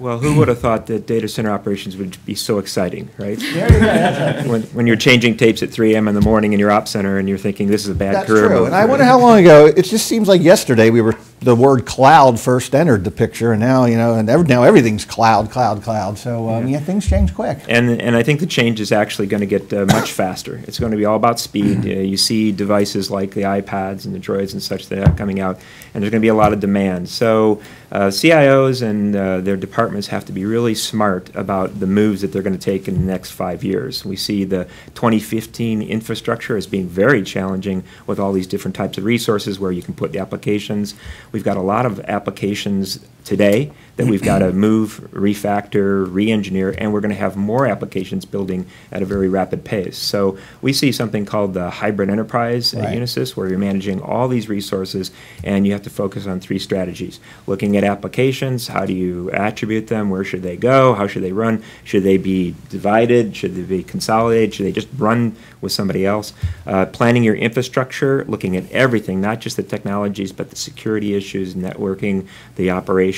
Well, who would have thought that data center operations would be so exciting, right? There you go, that's right. When, when you're changing tapes at 3 AM in the morning in your op center and you're thinking, this is a bad That's career true, move and I wonder how long ago, it just seems like yesterday we were, the word cloud first entered the picture, and now, you know, and ev- now everything's cloud, cloud, cloud, so, um, yeah, things change quick. And, and I think the change is actually going to get uh, much faster. It's going to be all about speed. Uh, you see devices like the iPads and the Droids and such that are coming out, and there's going to be a lot of demand. So uh, CIOs and uh, their departments have to be really smart about the moves that they're going to take in the next five years. We see the 2015 infrastructure as being very challenging with all these different types of resources where you can put the applications. We've got a lot of applications today that we've got to move, refactor, re-engineer, and we're going to have more applications building at a very rapid pace. So we see something called the hybrid enterprise at Unisys, where you're managing all these resources, and you have to focus on three strategies. Looking at applications, how do you attribute them? Where should they go? How should they run? Should they be divided? Should they be consolidated? Should they just run with somebody else? Uh, planning your infrastructure, looking at everything, not just the technologies, but the security issues, networking, the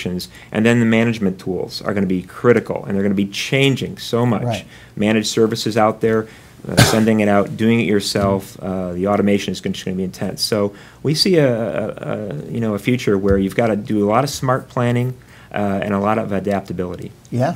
and then the management tools are going to be critical, and they're going to be changing so much. Right. Managed services out there, uh, sending it out, doing it yourself. Uh, the automation is going to be intense. So we see a, a, a you know a future where you've got to do a lot of smart planning uh, and a lot of adaptability. Yeah,